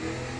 Yeah.